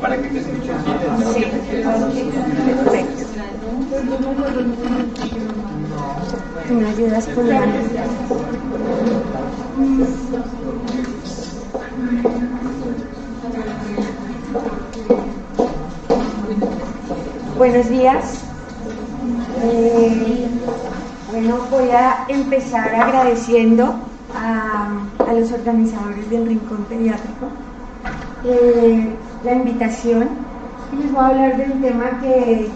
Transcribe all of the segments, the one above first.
Para que te Sí, perfecto. ¿Tú me ayudas con la Buenos días. Eh, bueno, voy a empezar agradeciendo organizadores del Rincón Pediátrico eh, la invitación y les voy a hablar de un tema que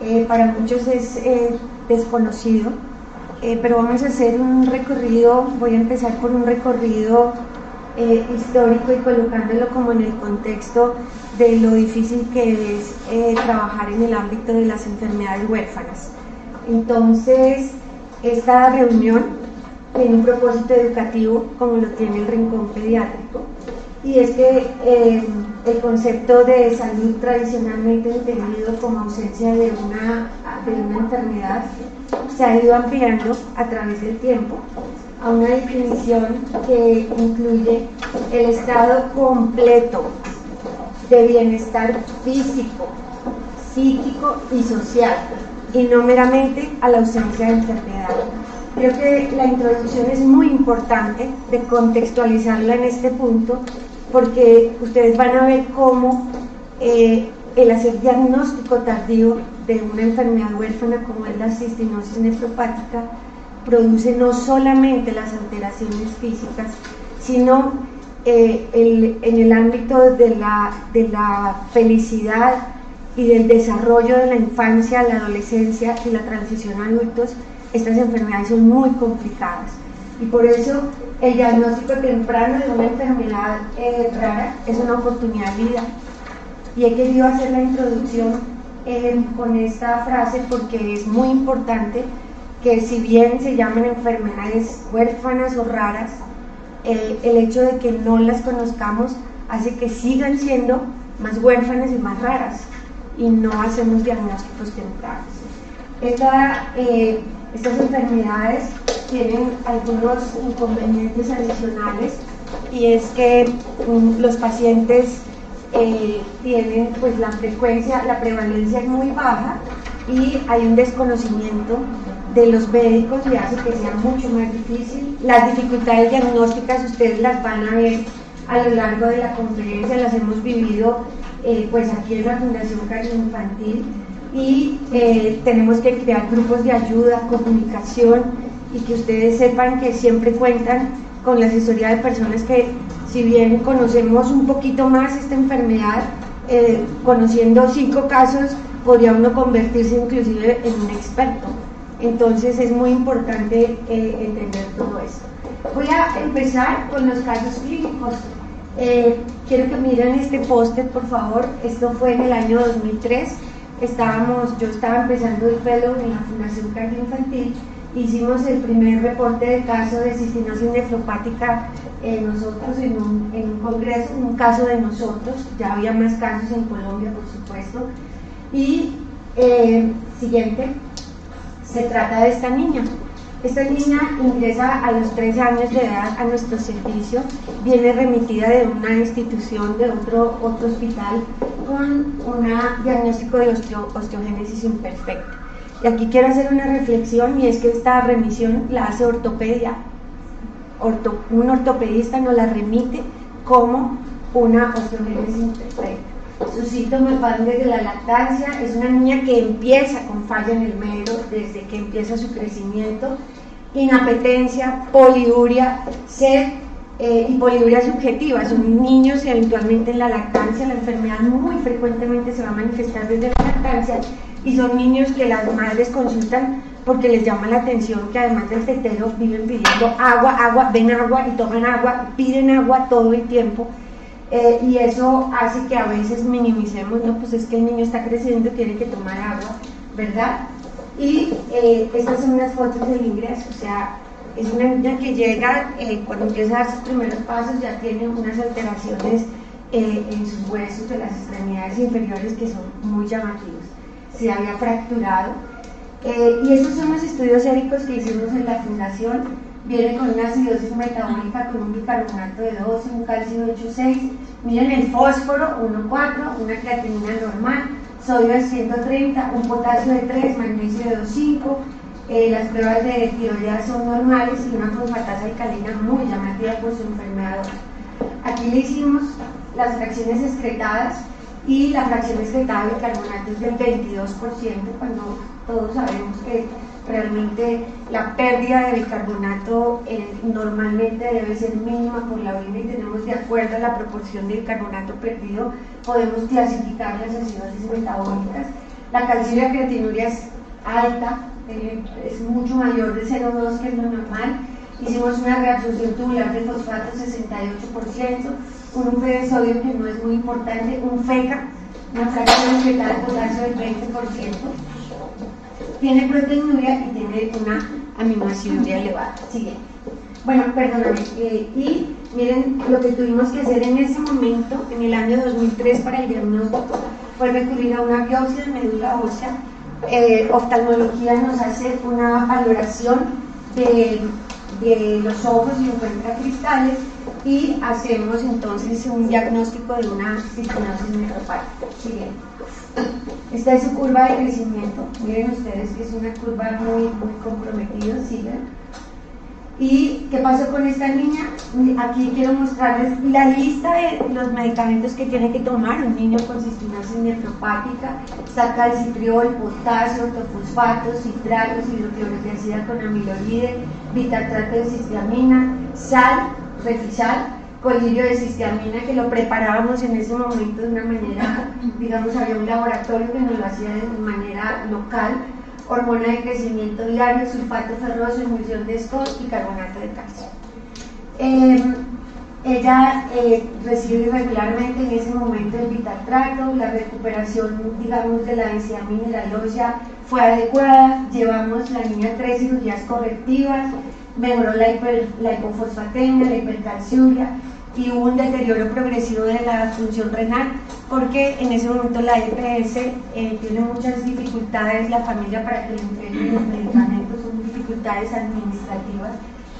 eh, para muchos es eh, desconocido, eh, pero vamos a hacer un recorrido, voy a empezar por un recorrido eh, histórico y colocándolo como en el contexto de lo difícil que es eh, trabajar en el ámbito de las enfermedades huérfanas. Entonces, esta reunión tiene un propósito educativo, como lo tiene el Rincón Pediátrico, y es que eh, el concepto de salud tradicionalmente entendido como ausencia de una, de una enfermedad se ha ido ampliando a través del tiempo a una definición que incluye el estado completo de bienestar físico, psíquico y social, y no meramente a la ausencia de enfermedad. Creo que la introducción es muy importante de contextualizarla en este punto porque ustedes van a ver cómo eh, el hacer diagnóstico tardío de una enfermedad huérfana como es la cistinosis nefropática produce no solamente las alteraciones físicas, sino eh, el, en el ámbito de la, de la felicidad y del desarrollo de la infancia, la adolescencia y la transición a adultos, estas enfermedades son muy complicadas. Y por eso el diagnóstico temprano de una enfermedad eh, rara es una oportunidad de vida. Y he querido hacer la introducción eh, con esta frase porque es muy importante que si bien se llaman enfermedades huérfanas o raras, el hecho de que no las conozcamos hace que sigan siendo más huérfanas y más raras y no hacemos diagnósticos tempranos. Esta, estas enfermedades tienen algunos inconvenientes adicionales y es que um, los pacientes eh, tienen pues la frecuencia, la prevalencia es muy baja y hay un desconocimiento de los médicos y hace que sea mucho más difícil. Las dificultades diagnósticas ustedes las van a ver a lo largo de la conferencia, las hemos vivido eh, pues aquí en la Fundación Cardio Infantil y eh, tenemos que crear grupos de ayuda, comunicación y que ustedes sepan que siempre cuentan con la asesoría de personas que si bien conocemos un poquito más esta enfermedad, eh, conociendo cinco casos podría uno convertirse inclusive en un experto. Entonces es muy importante eh, entender todo esto. Voy a empezar con los casos clínicos. Eh, quiero que miren este póster, por favor. Esto fue en el año 2003. Estábamos, yo estaba empezando el fellow en la Fundación Cardio Infantil. Hicimos el primer reporte de caso de cistinosis nefropática eh, nosotros en un, en un congreso, un caso de nosotros. Ya había más casos en Colombia, por supuesto. Y eh, siguiente, se trata de esta niña. Esta niña ingresa a los tres años de edad a nuestro servicio, viene remitida de una institución, de otro, otro hospital, con un diagnóstico de osteo, osteogénesis imperfecta. Y aquí quiero hacer una reflexión y es que esta remisión la hace ortopedia. Orto, un ortopedista nos la remite como una osteogénesis imperfecta. Sus síntomas van desde la lactancia, es una niña que empieza con falla en el medio desde que empieza su crecimiento, inapetencia, poliuria, sed eh, y poliuria subjetiva. Son niños eventualmente en la lactancia, la enfermedad muy frecuentemente se va a manifestar desde la lactancia y son niños que las madres consultan porque les llama la atención que además del tetero viven pidiendo agua, agua, ven agua y toman agua, piden agua todo el tiempo. Eh, y eso hace que a veces minimicemos, no, pues es que el niño está creciendo, tiene que tomar agua, ¿verdad? Y eh, estas son unas fotos del ingreso, o sea, es una niña que llega, eh, cuando empieza a dar sus primeros pasos, ya tiene unas alteraciones en sus huesos de las extremidades inferiores que son muy llamativos. Se había fracturado. y estos son los estudios éricos que hicimos en la fundación viene con una acidosis metabólica con un bicarbonato de 12, un calcio de 8,6. Miren el fósforo 1,4, una creatinina normal, sodio de 130, un potasio de 3, magnesio de 2,5. Eh, las pruebas de tiroides son normales y una fosfatasa alcalina muy llamativa por su enfermedad. Aquí le hicimos las fracciones excretadas y la fracción excretada de bicarbonato es del 22%, cuando todos sabemos que realmente la pérdida de bicarbonato eh, normalmente debe ser mínima por la orina y tenemos de acuerdo a la proporción de bicarbonato perdido, podemos clasificar las acidosis metabólicas. La calciuria creatinuria es alta, eh, es mucho mayor de 0,2 que lo normal. Hicimos una reabsorción tubular de fosfato 68%, un UV de sodio que no es muy importante, un FECA, una fracción excretada de potasio del 20% tiene proteinuria y tiene una aminoaciduria elevada. Siguiente. Bueno, perdóname. Eh, y miren lo que tuvimos que hacer en ese momento, en el año 2003, para el diagnóstico, fue recurrir a una biopsia de médula ósea. Eh, oftalmología nos hace una valoración de, de los ojos y encuentra cristales y hacemos entonces un diagnóstico de una cistinosis necropática. Siguiente. Esta es su curva de crecimiento. Miren ustedes que es una curva muy, muy comprometida, ¿Y qué pasó con esta niña? Aquí quiero mostrarles la lista de los medicamentos que tiene que tomar un niño con cistinosis nefropática. Está calcitriol, potasio, ortofosfato, citratos, hidroclorotiazida con amiloride, bitartrato de cistiamina, sal, refisal, colirio de cistiamina que lo preparábamos en ese momento de una manera, digamos, había un laboratorio que nos lo hacía de manera local, hormona de crecimiento diario, sulfato ferroso, emulsión de estos y carbonato de calcio. Em, ella eh, recibe regularmente en ese momento el vitaltrato, la recuperación, digamos, de la densidad mineral ósea fue adecuada, llevamos la niña tres cirugías correctivas, mejoró la, hiper, la hipofosfatemia, la hipercalciuria y hubo un deterioro progresivo de la función renal porque en ese momento la EPS eh, tiene muchas dificultades, la familia para que le entreguen los medicamentos son dificultades administrativas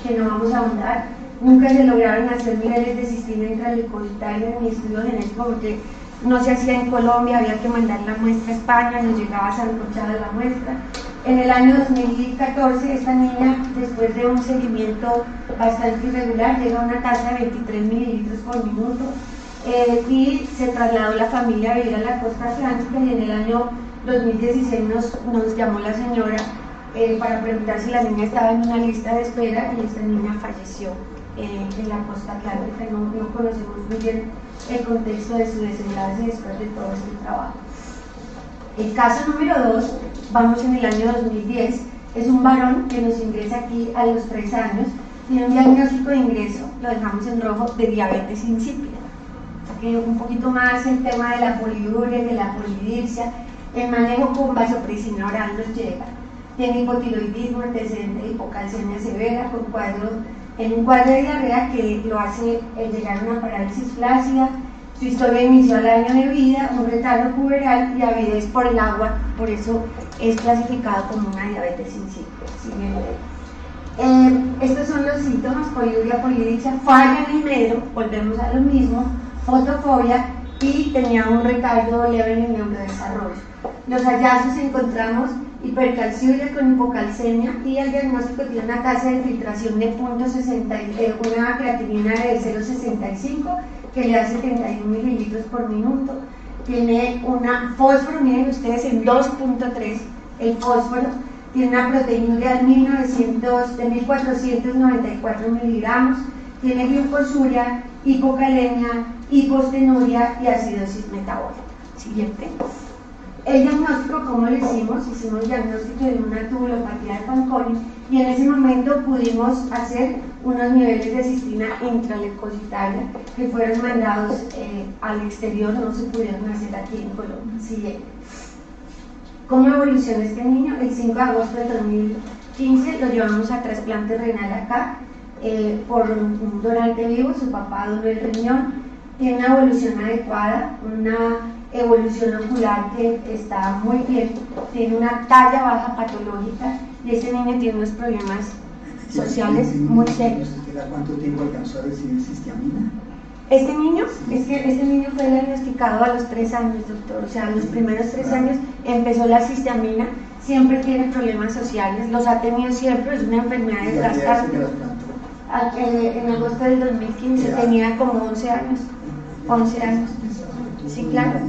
que no vamos a ahondar. Nunca se lograron hacer niveles de cistina intraleucoditaria en mi estudio genético porque no se hacía en Colombia, había que mandar la muestra a España, nos llegaba sancochada la muestra. En el año 2014, esta niña, después de un seguimiento bastante irregular, llega a una tasa de 23 mililitros por minuto eh, y se trasladó la familia a vivir a la costa atlántica y en el año 2016 nos, llamó la señora eh, para preguntar si la niña estaba en una lista de espera y esta niña falleció eh, en la costa atlántica. No, no conocemos muy bien el contexto de su desenlace después de todo este trabajo. El caso número 2, vamos en el año 2010, es un varón que nos ingresa aquí a los 3 años, tiene un diagnóstico de ingreso, lo dejamos en rojo, de diabetes insípida. un poquito más el tema de la poliuria, de la polidipsia, el manejo con vasopresina oral nos llega. Tiene hipotiroidismo, antecedente de hipocalcemia severa, con cuadro en un cuadro de diarrea que lo hace llegar a una parálisis flácida. Su historia inició al año de vida, un retardo puberal y avidez por el agua, por eso es clasificado como una diabetes insípida. Eh, estos son los síntomas, poliuria, polidipsia, falla en el medio, volvemos a lo mismo, fotofobia y tenía un retardo leve en el neurodesarrollo. Los hallazgos encontramos hipercalciuria con hipocalcemia y el diagnóstico tiene una tasa de filtración de 0.60, una creatinina de 0.65 que le da 71 mililitros por minuto. Tiene una fósforo, miren ustedes, en 2.3 el fósforo. Tiene una proteína de 1900, de 1494 miligramos. Tiene glucosuria, hipocalemia, hipostenuria y acidosis metabólica. Siguiente. El diagnóstico, ¿cómo lo hicimos? Hicimos diagnóstico de una tubulopatía de Fanconi y en ese momento pudimos hacer unos niveles de cistina intraleucocitaria que fueron mandados eh, al exterior, no se pudieron hacer aquí en Colombia. ¿Cómo evoluciona este niño? El 5 de agosto de 2015 lo llevamos a trasplante renal acá eh, por un donante vivo, su papá donó el riñón, tiene una evolución adecuada, una evolución ocular que está muy bien, tiene una talla baja patológica y este niño tiene unos problemas sociales muy serios. ¿Cuánto tiempo alcanzó a recibir cistiamina? Este niño, es que este niño fue diagnosticado a los tres años, doctor. O sea, los primeros tres años empezó la cistiamina. Siempre tiene problemas sociales, los ha tenido siempre, es una enfermedad desgastante. Ah, eh, en agosto del 2015 tenía como 11 años. 11 años. Sí, claro.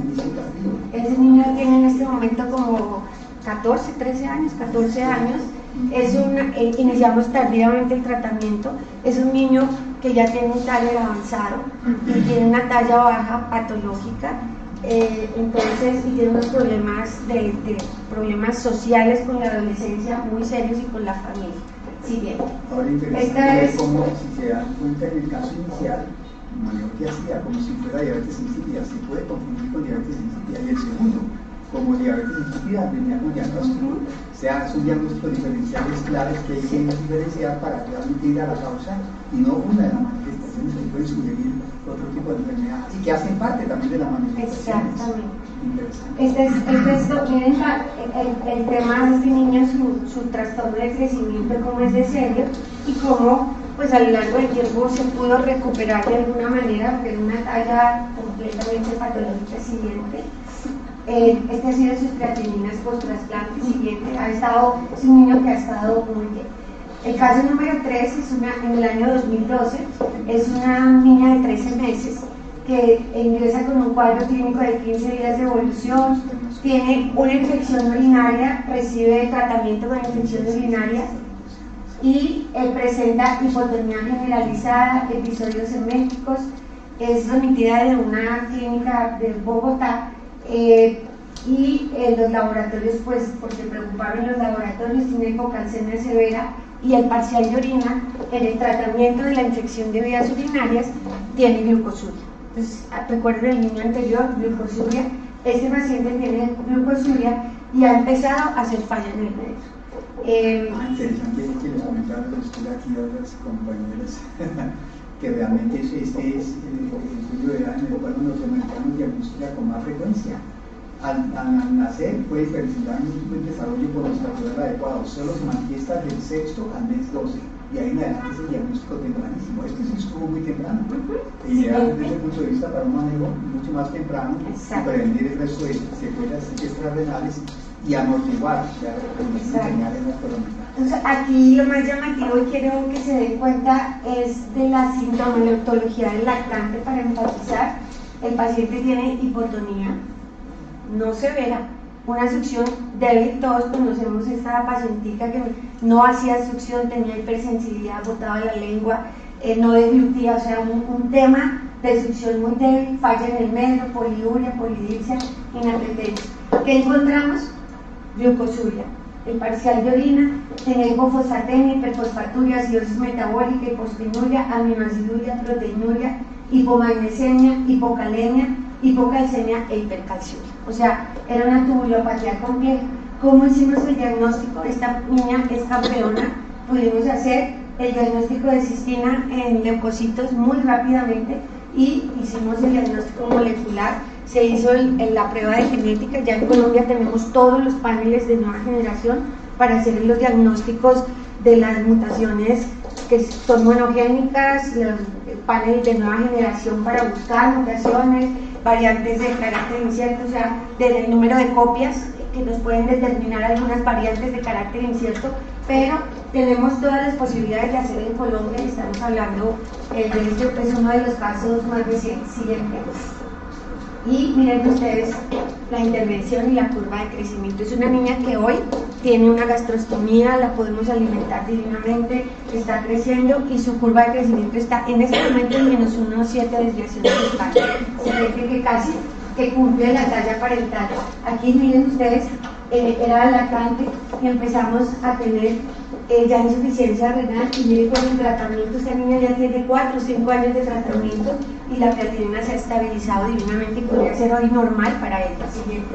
Ese niño tiene en este momento como 14, 13 años, 14 años. Es un, eh, iniciamos tardíamente el tratamiento. Es un niño que ya tiene un taller avanzado y tiene una talla baja patológica. Eh, entonces, y tiene unos problemas de, problemas sociales con la adolescencia muy serios y con la familia. Siguiente. Ahora interesante es... como si se dan cuenta en el caso inicial, manejo que hacía como si fuera diabetes insípida, se puede confundir con diabetes insípida. Y el segundo, como diabetes insípida, venía con diagnóstico. O sea, son diagnósticos diferenciales claves que hay que diferenciar para realmente ir a la causa y no una de las manifestaciones que pueden sugerir otro tipo de enfermedad y que hacen parte también de la manifestación. Exactamente. Este es, este es miren, el, el, tema de este niño, su, su trastorno de crecimiento, cómo es de serio y cómo pues a lo largo del tiempo se pudo recuperar de alguna manera, de una talla completamente patológica siguiente. Eh, este ha sido sus creatininas post-trasplante siguiente, ha estado, es un niño que ha estado muy bien. El caso número 3 es una, en el año 2012, es una niña de 13 meses que ingresa con un cuadro clínico de 15 días de evolución, tiene una infección urinaria, recibe tratamiento con infección urinaria y eh, presenta hipotonía generalizada, episodios eméticos, es remitida de una clínica de Bogotá eh, y los laboratorios, pues porque preocuparon los laboratorios, tiene hipocalcemia severa y el parcial de orina en el tratamiento de la infección de vías urinarias tiene glucosuria. Entonces, ah, recuerden el niño anterior, glucosuria, este paciente tiene glucosuria y ha empezado a hacer falla en el medio. Eh, ah, interesante. Que les comentaba aquí a las compañeras que realmente este es el estudio de edad en el cual los norteamericanos diagnostican con más frecuencia. Al, nacer puede presentar un desarrollo por la adecuado, solo se manifiesta del sexto al mes 12 y ahí en adelante es el diagnóstico tempranísimo. Este sí estuvo muy temprano. Y ya desde ese punto de vista para un manejo mucho más temprano y prevenir el resto de secuelas extrarrenales y amortiguar las señales Entonces, aquí lo más llamativo y quiero que se den cuenta es de la sintomatología del lactante para enfatizar. El paciente tiene hipotonía, no severa, una succión débil, todos conocemos esta pacientica que no hacía succión, tenía hipersensibilidad, botaba la lengua, eh, no deglutía, o sea, un, tema de succión muy débil, falla en el medio, poliuria, polidipsia, inapetencia. ¿Qué encontramos? Glucosuria. El parcial tenía hipofosfatemia, hiperfosfaturia, acidosis metabólica, hipospinuria, aminoaciduria, proteinuria, hipomagnesemia, hipocalemia, hipocalcemia e hipercalciuria. O sea, era una tubulopatía compleja. ¿Cómo hicimos el diagnóstico? Esta niña es campeona. Pudimos hacer el diagnóstico de cistina en leucocitos muy rápidamente y hicimos el diagnóstico molecular. Se hizo la prueba de genética. Ya en Colombia tenemos todos los paneles de nueva generación para hacer los diagnósticos de las mutaciones que son monogénicas, los paneles de nueva generación para buscar mutaciones, variantes de carácter incierto, o sea, desde el número de copias que nos pueden determinar algunas variantes de carácter incierto, pero tenemos todas las posibilidades de hacer en Colombia estamos hablando eh, de este es uno de los casos más recientes siguientes. Y miren ustedes la intervención y la curva de crecimiento. Es una niña que hoy tiene una gastrostomía, la podemos alimentar divinamente, está creciendo y su curva de crecimiento está en este momento en menos 1,7 desviaciones de espacio. Se ve que casi que cumple la talla parental. Aquí miren ustedes, eh, era lactante y empezamos a tener eh, ya insuficiencia renal y miren con el tratamiento, esta niña ya tiene 4 o 5 años de tratamiento y la creatinina se ha estabilizado divinamente y podría ser hoy normal para ella. Siguiente.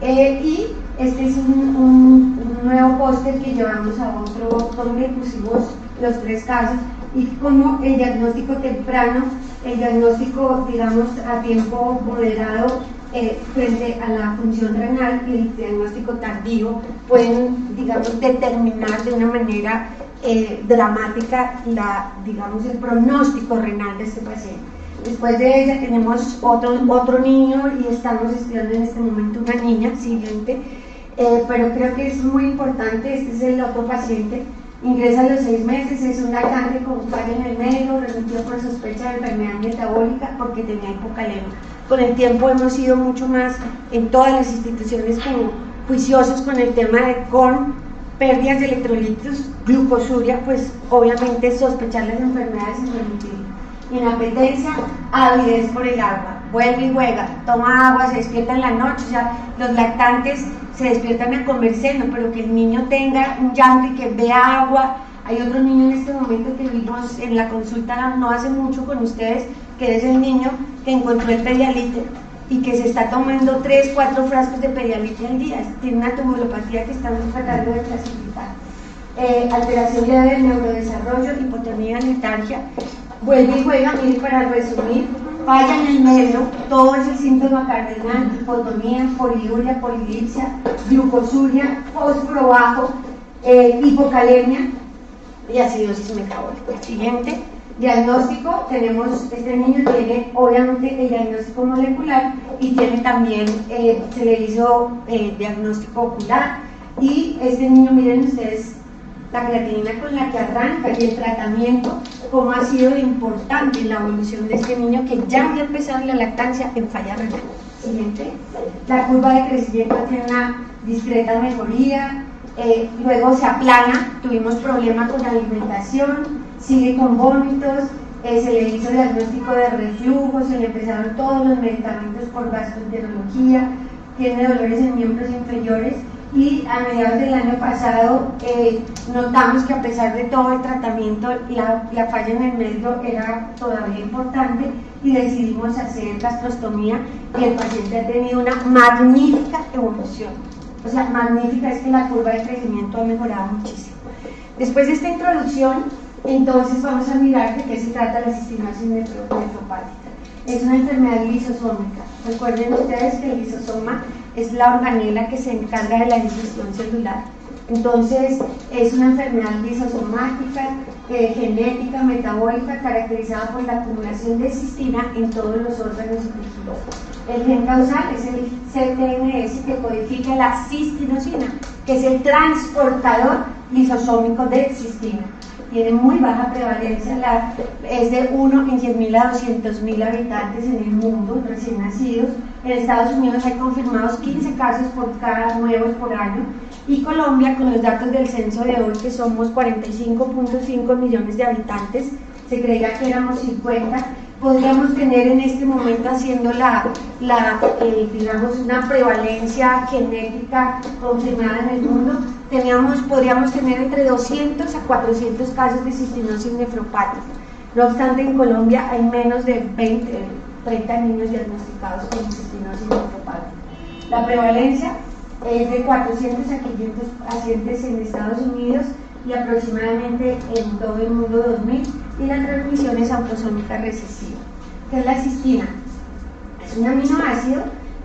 Eh, y este es un, nuevo póster que llevamos a otro, donde pusimos los tres casos y como el diagnóstico temprano, el diagnóstico, digamos, a tiempo moderado eh, frente a la función renal y el diagnóstico tardío pueden, digamos, determinar de una manera eh, dramática la, digamos, el pronóstico renal de este paciente. Después de ella tenemos otro, otro niño y estamos estudiando en este momento una niña siguiente, eh, pero creo que es muy importante, este es el otro paciente, ingresa a los seis meses, es un lactante con falla en el medio, remitido por sospecha de enfermedad metabólica porque tenía hipocalemia. Con el tiempo hemos sido mucho más en todas las instituciones como juiciosos con el tema de con pérdidas de electrolitos, glucosuria, pues obviamente sospechar las enfermedades. Inapetencia, avidez por el agua, vuelve y juega, toma agua, se despierta en la noche, o sea, los lactantes se despiertan a comer seno, pero que el niño tenga un llanto y que vea agua. Hay otro niño en este momento que vimos en la consulta no hace mucho con ustedes, que es el niño que encontró el pedialite y que se está tomando 3, 4 frascos de pedialite al día. Tiene una tumulopatía que estamos tratando de clasificar. Eh, alteración leve del neurodesarrollo, hipotonía, letargia. Vuelve y juega, mire para resumir, falla en el medio, todo es el síntoma cardinal, hipotonía, poliuria, polidipsia, glucosuria, fósforo bajo, eh, hipocalemia y acidosis metabólica. Siguiente, diagnóstico, tenemos, este niño tiene obviamente el diagnóstico molecular y tiene también, eh, se le hizo eh, diagnóstico ocular y este niño, miren ustedes, la creatinina con la que arranca y el tratamiento, cómo ha sido importante en la evolución de este niño que ya había empezado la lactancia en falla renal. Siguiente, la curva de crecimiento tiene una discreta mejoría, eh, luego se aplana, tuvimos problemas con la alimentación, sigue con vómitos, eh, se le hizo diagnóstico de reflujo, se le empezaron todos los medicamentos por gastroenterología, tiene dolores en miembros inferiores y a mediados del año pasado eh, notamos que a pesar de todo el tratamiento la, la, falla en el medio era todavía importante y decidimos hacer gastrostomía y el paciente ha tenido una magnífica evolución. O sea, magnífica es que la curva de crecimiento ha mejorado muchísimo. Después de esta introducción, entonces vamos a mirar de qué se trata la cistinosis nefropática. Es una enfermedad lisosómica. Recuerden ustedes que el lisosoma es la organela que se encarga de la digestión celular. Entonces, es una enfermedad lisosomática, eh, genética, metabólica, caracterizada por la acumulación de cistina en todos los órganos tejidos. El gen causal es el CTNS que codifica la cistinosina, que es el transportador lisosómico de cistina tiene muy baja prevalencia, la, es de 1 en 100.000 a 200.000 habitantes en el mundo, recién nacidos. En Estados Unidos hay confirmados 15 casos por cada nuevos por año. Y Colombia, con los datos del censo de hoy, que somos 45.5 millones de habitantes, se creía que éramos 50, podríamos tener en este momento haciendo la, eh, digamos, una prevalencia genética confirmada en el mundo, teníamos, podríamos tener entre 200 a 400 casos de cistinosis nefropática. No obstante, en Colombia hay menos de 20, 30 niños diagnosticados con cistinosis nefropática. La prevalencia es de 400 a 500 pacientes en Estados Unidos y aproximadamente en todo el mundo 2000 y la transmisión es autosómica recesiva. ¿Qué es la cistina? Es un aminoácido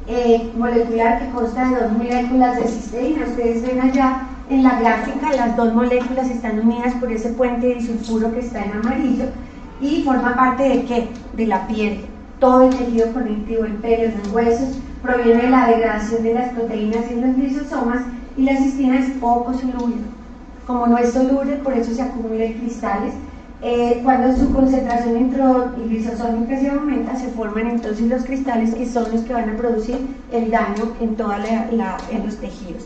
eh, molecular que consta de dos moléculas de cisteína. Ustedes ven allá en la gráfica, las dos moléculas están unidas por ese puente disulfuro que está en amarillo y forma parte de qué? De la piel. Todo el tejido conectivo, el pelo, los huesos, proviene de la degradación de las proteínas en los lisosomas y la cistina es poco soluble. Como no es soluble, por eso se acumula en cristales eh, cuando su concentración lisosómica se aumenta, se forman entonces los cristales que son los que van a producir el daño en toda la, en los tejidos.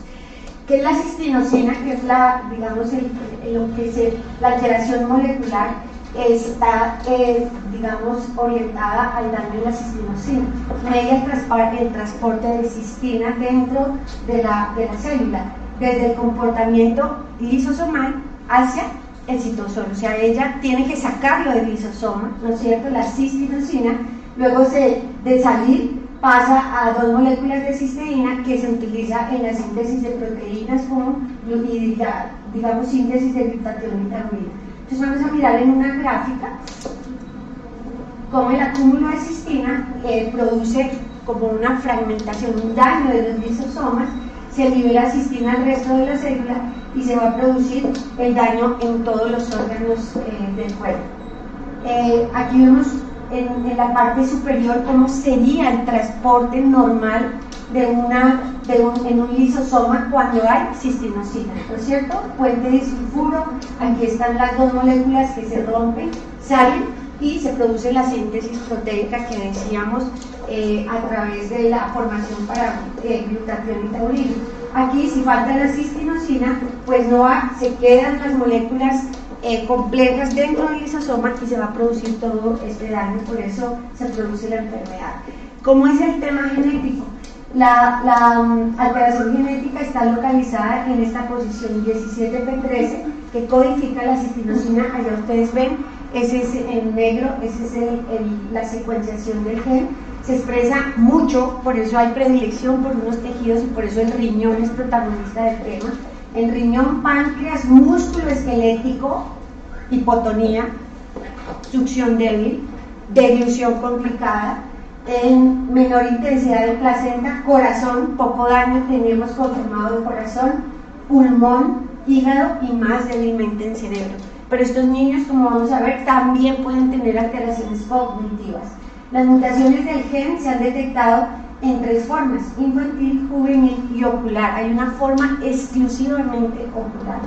¿Qué es la cistinosina? Que es la, digamos, lo que es la alteración molecular está, eh, digamos, orientada al daño de la cistinosina. Media el, el transporte de cistina dentro de la, de la célula, desde el comportamiento lisosomal hacia el citosol, o sea, ella tiene que sacarlo del lisosoma, ¿no es cierto? La cistinosina, luego se, de salir pasa a dos moléculas de cisteína que se utiliza en la síntesis de proteínas como, y digamos, síntesis de glutatión y. Entonces vamos a mirar en una gráfica cómo el acúmulo de cistina eh, produce como una fragmentación, un daño de los lisosomas, se libera cistina al resto de la célula y se va a producir el daño en todos los órganos eh, del cuerpo. Eh, aquí vemos en, la parte superior cómo sería el transporte normal de una, de un, en un lisosoma cuando hay cistinosina, ¿no es cierto? Puente disulfuro, aquí están las dos moléculas que se rompen, salen y se produce la síntesis proteica que decíamos eh, a través de la formación para eh, glutatión y taurino. Aquí si falta la cistinosina, pues no se quedan las moléculas eh, complejas dentro del lisosoma y se va a producir todo este daño, por eso se produce la enfermedad. ¿Cómo es el tema genético? La, um, alteración genética está localizada en esta posición 17P13 que codifica la cistinosina, allá ustedes ven, ese es en negro, esa es la secuenciación del gen, se expresa mucho, por eso hay predilección por unos tejidos y por eso el riñón es protagonista del tema. El riñón, páncreas, músculo esquelético, hipotonía, succión débil, deglución complicada, en menor intensidad de placenta, corazón, poco daño tenemos confirmado de corazón, pulmón, hígado y más débilmente en cerebro. Pero estos niños, como vamos a ver, también pueden tener alteraciones cognitivas. Las mutaciones del gen se han detectado en tres formas, infantil, juvenil y ocular. Hay una forma exclusivamente ocular.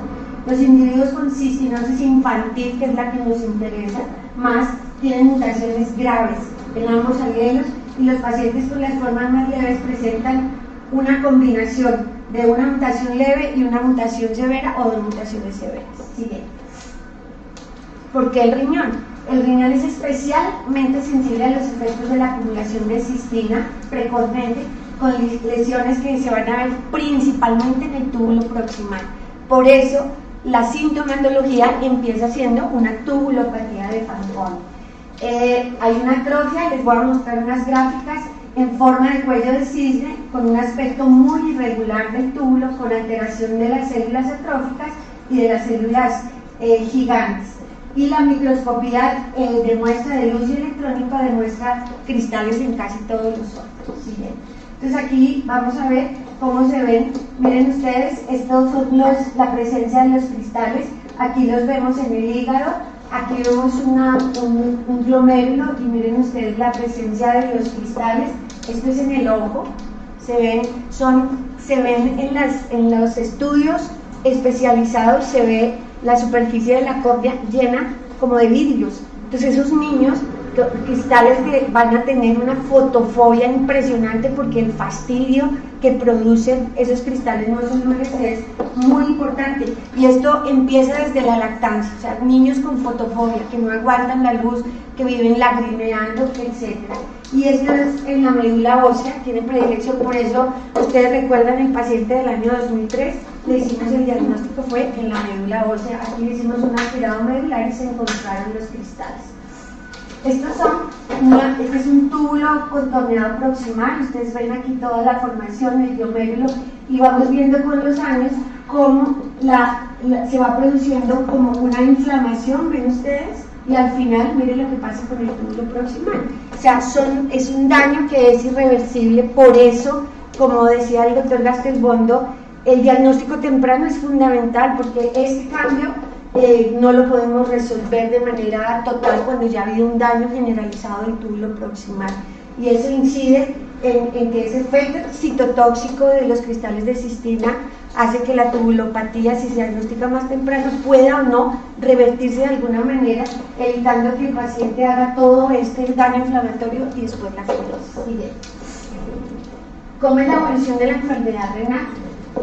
Los individuos con cistinosis infantil, que es la que nos interesa más, tienen mutaciones graves en ambos alelos y los pacientes con las formas más leves presentan una combinación de una mutación leve y una mutación severa o dos mutaciones severas. Siguiente. ¿Por qué el riñón? El riñón es especialmente sensible a los efectos de la acumulación de cistina precozmente con lesiones que se van a ver principalmente en el túbulo proximal. Por eso, la sintomatología empieza siendo una tubulopatía de Fanconi. Eh, hay una atrofia, les voy a mostrar unas gráficas en forma de cuello de cisne con un aspecto muy irregular del túbulo con alteración de las células atróficas y de las células eh, gigantes. Y la microscopía eh, de muestra de luz y electrónica demuestra cristales en casi todos los órganos. Entonces aquí vamos a ver cómo se ven. Miren ustedes, estos son los, la presencia de los cristales. Aquí los vemos en el hígado, aquí vemos una, un, un glomérulo y miren ustedes la presencia de los cristales. Esto es en el ojo. Se ven, son, se ven en, las, en los estudios especializados, se ve la superficie de la córnea llena como de vidrios. Entonces esos niños cristales van a tener una fotofobia impresionante porque el fastidio que producen esos cristales no son es muy importante y esto empieza desde la lactancia, o sea, niños con fotofobia que no aguantan la luz, que viven lagrimeando, etc. Y esto es en la médula ósea, tiene predilección, por eso ustedes recuerdan el paciente del año 2003, le hicimos el diagnóstico fue en la médula ósea, aquí le hicimos un aspirado medular y se encontraron los cristales. Estos son, este es un túbulo contorneado proximal, ustedes ven aquí toda la formación, el glomérulo, y vamos viendo con los años cómo se va produciendo como una inflamación, ven ustedes, y al final miren lo que pasa con el túbulo proximal. O sea, son, es un daño que es irreversible, por eso, como decía el doctor Gastelbondo, el diagnóstico temprano es fundamental porque este cambio eh, no lo podemos resolver de manera total cuando ya ha habido un daño generalizado del túbulo proximal. Y eso incide en, que ese efecto citotóxico de los cristales de cistina hace que la tubulopatía, si se diagnostica más temprano, pueda o no revertirse de alguna manera, evitando que el paciente haga todo este daño inflamatorio y después la fibrosis. ¿Cómo es la evolución de la enfermedad renal?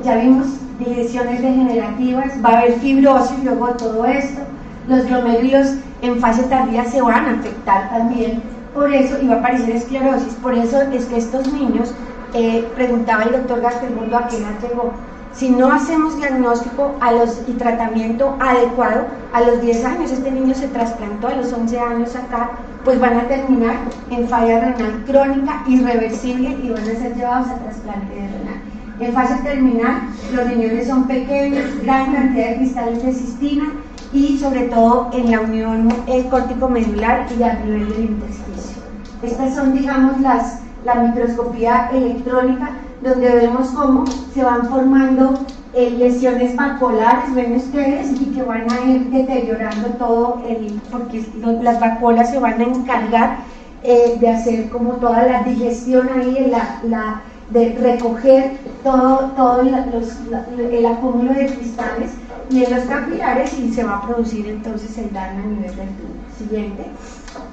Ya vimos lesiones degenerativas, va a haber fibrosis luego todo esto, los glomérulos en fase tardía se van a afectar también, por eso, y va a aparecer esclerosis, por eso es que estos niños, eh, preguntaba el doctor Gastelmundo a qué edad llegó, si no hacemos diagnóstico a los, y tratamiento adecuado, a los 10 años, este niño se trasplantó, a los 11 años acá, pues van a terminar en falla renal crónica, irreversible y van a ser llevados a trasplante de renal. En fase terminal, los riñones son pequeños, gran cantidad de cristales de cistina y sobre todo en la unión córtico-medular y a nivel del intersticio. Estas son, digamos, las, la microscopía electrónica donde vemos cómo se van formando eh, lesiones vaculares, ven ustedes, y que van a ir deteriorando todo, el, porque las vacuolas se van a encargar eh, de hacer como toda la digestión ahí, la, la de recoger todo, todo el acúmulo de cristales y en los capilares y se va a producir entonces el daño a nivel del tubo. Siguiente.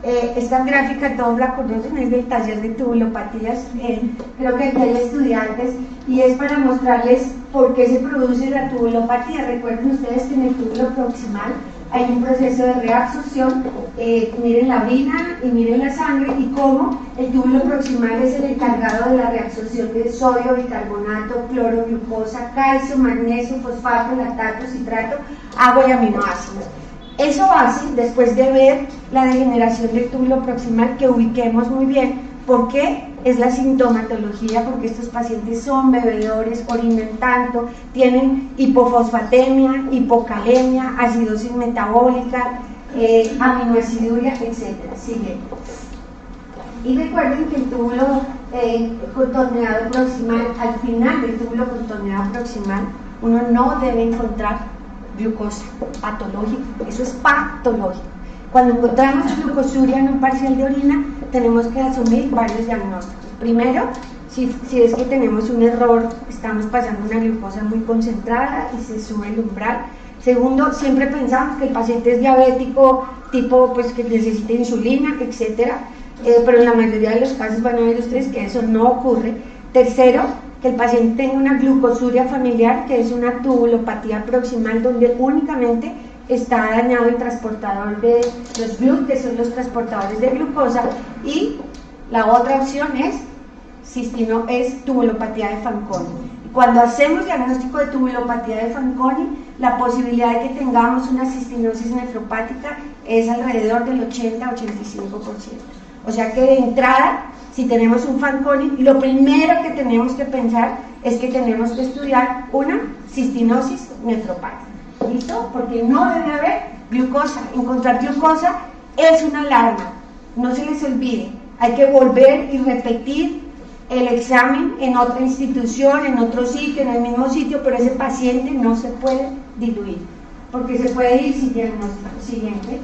Eh, esta gráfica todos la conocen, es del taller de tubulopatías, eh, creo que aquí hay estudiantes y es para mostrarles por qué se produce la tubulopatía. Recuerden ustedes que en el túbulo proximal hay un proceso de reabsorción. Eh, miren la orina y miren la sangre y cómo el túbulo proximal es el encargado de la reabsorción de sodio, bicarbonato, cloro, glucosa, calcio, magnesio, fosfato, lactato, citrato, agua y aminoácidos. Eso hace, después de ver la degeneración del túbulo proximal, que ubiquemos muy bien por qué es la sintomatología, porque estos pacientes son bebedores, orinan tanto, tienen hipofosfatemia, hipocalemia, acidosis metabólica, eh, aminoaciduria, etc. Sigue. Y recuerden que el túbulo eh, contorneado proximal, al final del túbulo contorneado proximal, uno no debe encontrar glucosa patológica, eso es patológico. Cuando encontramos glucosuria en un parcial de orina, tenemos que asumir varios diagnósticos. Primero, si, si, es que tenemos un error, estamos pasando una glucosa muy concentrada y se sube el umbral. Segundo, siempre pensamos que el paciente es diabético, tipo pues que necesita insulina, etcétera, eh, pero en la mayoría de los casos van a ver ustedes que eso no ocurre. Tercero, que el paciente tenga una glucosuria familiar, que es una tubulopatía proximal donde únicamente está dañado el transportador de los GLUT, que son los transportadores de glucosa, y la otra opción es cistino, es tubulopatía de Fanconi. Cuando hacemos diagnóstico de tubulopatía de Fanconi, la posibilidad de que tengamos una cistinosis nefropática es alrededor del 80-85%. O sea que de entrada si tenemos un Fanconi, lo primero que tenemos que pensar es que tenemos que estudiar una cistinosis nefropática. ¿Listo? Porque no debe haber glucosa. Encontrar glucosa es una alarma. No se les olvide. Hay que volver y repetir el examen en otra institución, en otro sitio, en el mismo sitio, pero ese paciente no se puede diluir, porque se puede ir sin diagnóstico. Siguiente.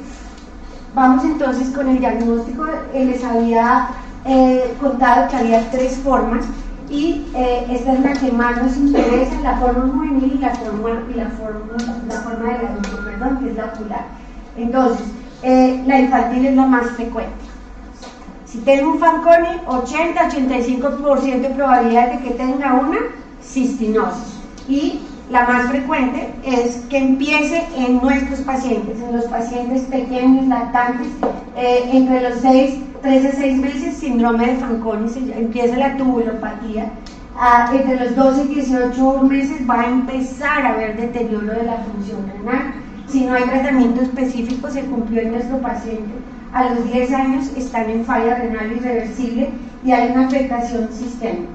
Vamos entonces con el diagnóstico. Les había eh, contado que había tres formas y eh, esta es la que más nos interesa, la forma juvenil y la forma, y la forma, la forma del adulto, perdón, que es la ocular. Entonces, eh, la infantil es la más frecuente. Si tengo un Fanconi, 80-85% de probabilidad de que tenga una cistinosis. Y la más frecuente es que empiece en nuestros pacientes, en los pacientes pequeños, lactantes, eh, entre los 6, 13, 6 meses, síndrome de Fanconi, se, empieza la tubulopatía. Ah, entre los 12 y 18 meses va a empezar a haber deterioro de la función renal. Si no hay tratamiento específico, se cumplió en nuestro paciente. A los 10 años están en falla renal irreversible y hay una afectación sistémica.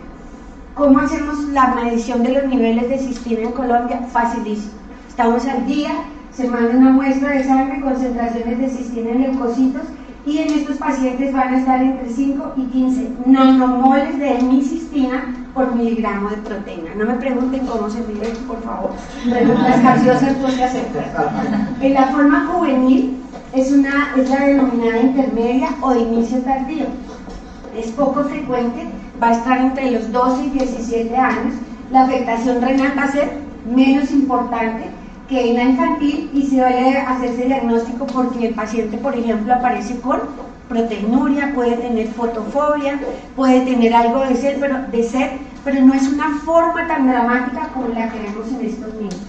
¿Cómo hacemos la medición de los niveles de cistina en Colombia? Facilísimo. Estamos al día, se manda una muestra de sangre, concentraciones de cistina en leucocitos y en estos pacientes van a estar entre 5 y 15 nanomoles de hemicistina por miligramo de proteína. No me pregunten cómo se mide, por favor. Preguntas capciosas hacer. En la forma juvenil es, una, es la denominada intermedia o de inicio tardío. Es poco frecuente va a estar entre los 12 y 17 años, la afectación renal va a ser menos importante que en la infantil y se va a hacerse diagnóstico porque el paciente, por ejemplo, aparece con proteinuria, puede tener fotofobia, puede tener algo de sed, pero, de sed, pero no es una forma tan dramática como la que vemos en estos niños.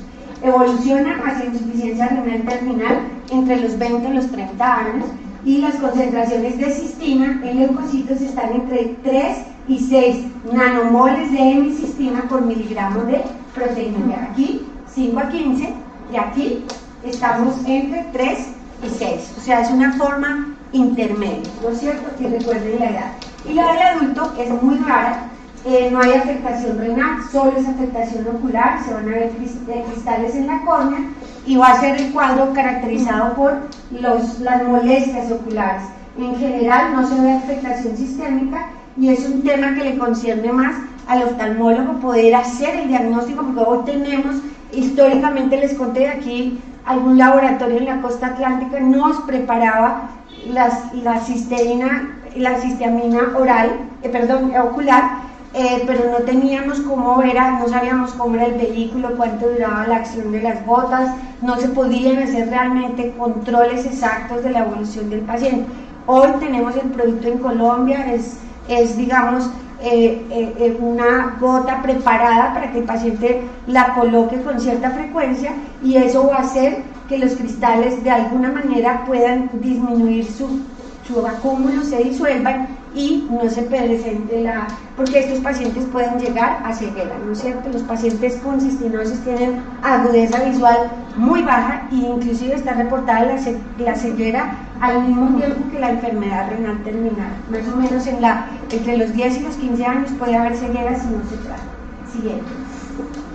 Evoluciona hacia insuficiencia renal terminal entre los 20 y los 30 años y las concentraciones de cistina en leucocitos están entre 3 y 6 nanomoles de hemicistina por miligramo de proteína. Aquí 5 a 15 y aquí estamos entre 3 y 6. O sea, es una forma intermedia, ¿no es cierto? Y recuerden la edad. Y la de adulto es muy rara, eh, no hay afectación renal, solo es afectación ocular, se van a ver eh, cristales en la córnea y va a ser el cuadro caracterizado por los, las molestias oculares. En general no se ve afectación sistémica y es un tema que le concierne más al oftalmólogo poder hacer el diagnóstico, porque hoy tenemos, históricamente les conté aquí, algún laboratorio en la costa atlántica nos preparaba las, la cisteína, la cistamina oral, eh, perdón, ocular, eh, pero no teníamos cómo era, no sabíamos cómo era el vehículo, cuánto duraba la acción de las gotas, no se podían hacer realmente controles exactos de la evolución del paciente. Hoy tenemos el producto en Colombia, es, es digamos, eh, eh, una gota preparada para que el paciente la coloque con cierta frecuencia y eso va a hacer que los cristales de alguna manera puedan disminuir su, su acúmulo, se disuelvan y no se presente la... porque estos pacientes pueden llegar a ceguera, ¿no es cierto? Los pacientes con cistinosis tienen agudeza visual muy baja e inclusive está reportada la, la ceguera al mismo tiempo que la enfermedad renal terminal. Más o menos en la, entre los 10 y los 15 años puede haber ceguera si no se trata. Siguiente.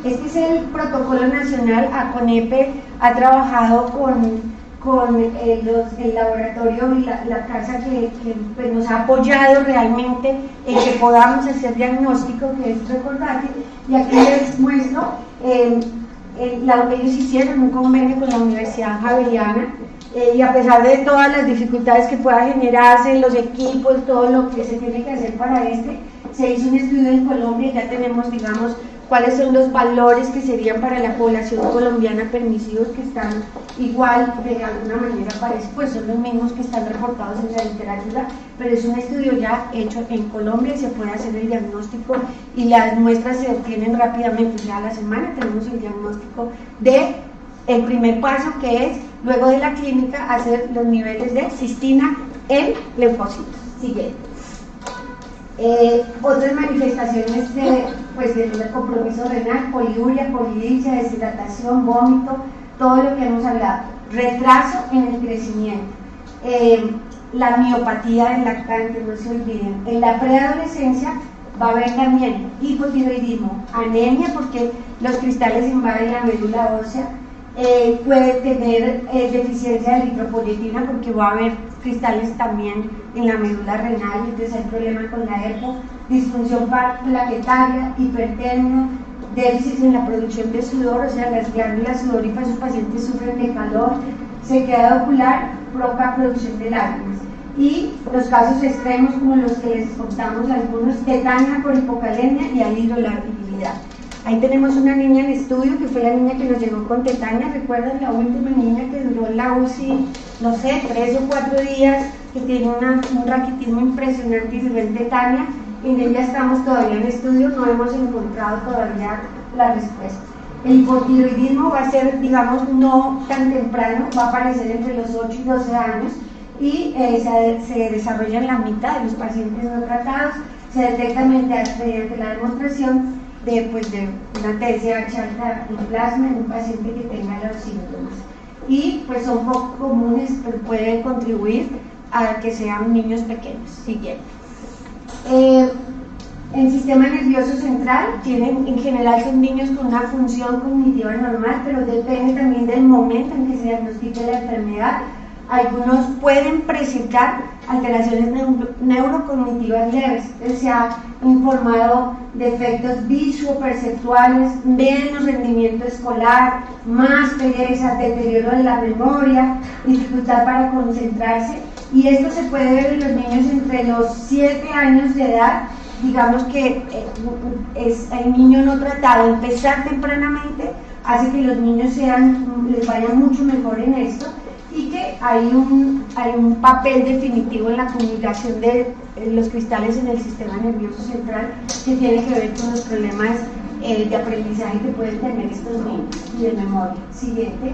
Este es el protocolo nacional. ACONEPE ha trabajado con con eh, el laboratorio y la, casa que, pues, nos ha apoyado realmente en que podamos hacer diagnóstico, que es recordar y aquí les muestro, eh, ellos hicieron un convenio con la Universidad Javeriana eh, y a pesar de todas las dificultades que pueda generarse, los equipos, todo lo que se tiene que hacer para este, se hizo un estudio en Colombia y ya tenemos, digamos, cuáles son los valores que serían para la población colombiana permisivos que están igual de alguna manera parece, pues son los mismos que están reportados en la literatura, pero es un estudio ya hecho en Colombia y se puede hacer el diagnóstico y las muestras se obtienen rápidamente, ya a la semana tenemos el diagnóstico de el primer paso que es luego de la clínica hacer los niveles de cistina en linfocitos. Siguiente. Eh, otras manifestaciones de, pues, compromiso renal, poliuria, polidicia, deshidratación, vómito, todo lo que hemos hablado. Retraso en el crecimiento. Eh, la miopatía del lactante, no se olviden. En la preadolescencia va a haber también hipotiroidismo, anemia porque los cristales invaden la médula ósea, eh, puede tener eh, deficiencia de eritropoyetina porque va a haber cristales también en la médula renal, entonces hay problema con la EPO, disfunción plaquetaria, hipertermia, déficit en la producción de sudor, o sea, las glándulas sudoríparas, sus pacientes sufren de calor, sequedad ocular, provoca producción de lágrimas. Y los casos extremos como los que les contamos algunos, tetania por hipocalemia y alhidrolabilidad. Ahí tenemos una niña en estudio que fue la niña que nos llegó con tetania. ¿Recuerdan la última niña que duró en la UCI, no sé, tres o cuatro días, que tiene un raquitismo impresionante y se ve tetania? En ella estamos todavía en estudio, no hemos encontrado todavía la respuesta. El hipotiroidismo va a ser, digamos, no tan temprano, va a aparecer entre los 8 y 12 años y eh, se, se, desarrolla en la mitad de los pacientes no tratados. Se detecta mediante la demostración de, pues, de una TSH en plasma en un paciente que tenga los síntomas. Y pues son poco comunes, pero pueden contribuir a que sean niños pequeños. Siguiente. Eh, el sistema nervioso central tienen, en general son niños con una función cognitiva normal, pero depende también del momento en que se diagnostique la enfermedad. Algunos pueden presentar alteraciones neurocognitivas leves. Se ha informado de efectos visuoperceptuales, menos rendimiento escolar, más pereza, deterioro de la memoria, dificultad para concentrarse. Y esto se puede ver en los niños entre los 7 años de edad. Digamos que eh, es el niño no tratado, empezar tempranamente hace que los niños sean, les vaya mucho mejor en esto y que hay un, hay un papel definitivo en la comunicación de los cristales en el sistema nervioso central que tiene que ver con los problemas eh, de aprendizaje que pueden tener estos niños y de memoria. Siguiente.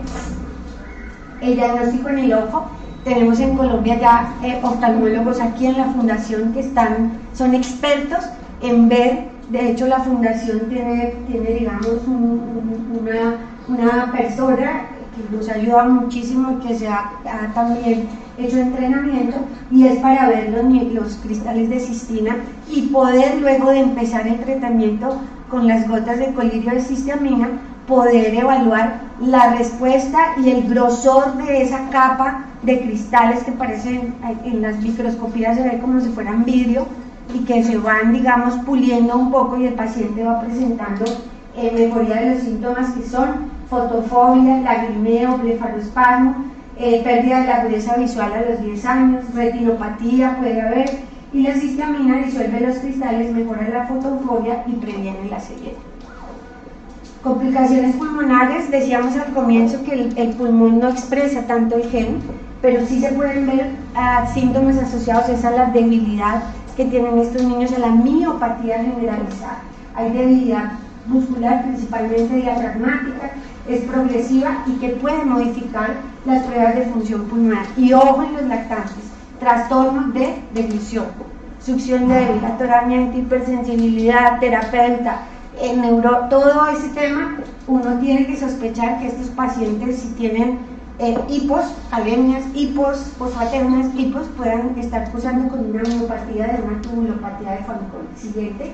El diagnóstico en el ojo. Tenemos en Colombia ya eh, oftalmólogos aquí en la fundación que están, son expertos en ver, de hecho la fundación tiene, tiene digamos, una, una persona que nos ayuda muchísimo y que se ha, también hecho entrenamiento y es para ver los, los, cristales de cistina y poder luego de empezar el tratamiento con las gotas de colirio de cistamina poder evaluar la respuesta y el grosor de esa capa de cristales que parecen en las microscopías se ve como si fueran vidrio y que se van, digamos, puliendo un poco y el paciente va presentando eh, mejoría de los síntomas que son fotofobia, lagrimeo, blefarospasmo, eh, pérdida de la pureza visual a los 10 años, retinopatía puede haber, y la cistamina disuelve los cristales, mejora la fotofobia y previene la ceguera. Complicaciones pulmonares, decíamos al comienzo que el, pulmón no expresa tanto el gen, pero sí se pueden ver ah, síntomas asociados a la debilidad que tienen estos niños, a la miopatía generalizada. Hay debilidad muscular, principalmente diafragmática, es progresiva y que puede modificar las pruebas de función pulmonar. Y ojo en los lactantes, trastornos de deglución, succión débil, atoramiento, hipersensibilidad, terapeuta, el neuro, todo ese tema, uno tiene que sospechar que estos pacientes si tienen eh, hipos, alemias, hipos, pospaternas, hipos, puedan estar cursando con una miopatía de una tumulopatía de. Siguiente.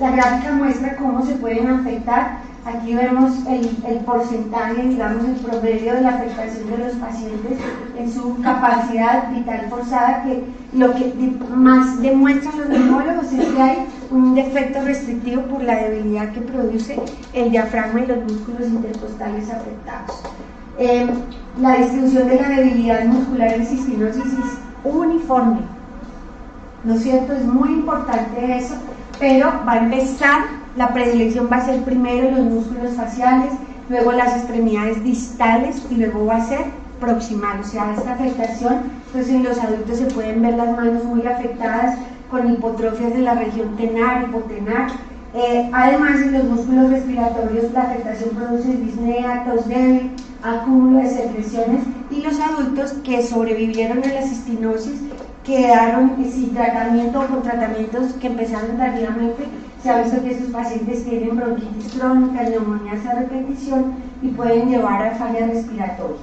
La gráfica muestra cómo se pueden afectar Aquí vemos el, porcentaje, digamos, el promedio de la afectación de los pacientes en su capacidad vital forzada, que lo que más demuestran los neumólogos es que hay un defecto restrictivo por la debilidad que produce el diafragma y los músculos intercostales afectados. Em, la distribución de la debilidad muscular en cistinosis es uniforme, ¿no es cierto? Es muy importante eso, pero va a empezar la predilección va a ser primero los músculos faciales, luego las extremidades distales y luego va a ser proximal, o sea, esta afectación, pues en los adultos se pueden ver las manos muy afectadas con hipotrofias de la región tenar, hipotenar. Eh, además, en los músculos respiratorios la afectación produce disnea, tos débil, acúmulo de secreciones y los adultos que sobrevivieron a la cistinosis quedaron sin tratamiento o con tratamientos que empezaron tardíamente se ha visto que estos pacientes tienen bronquitis crónica, neumonías a repetición y pueden llevar a falla respiratoria.